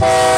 you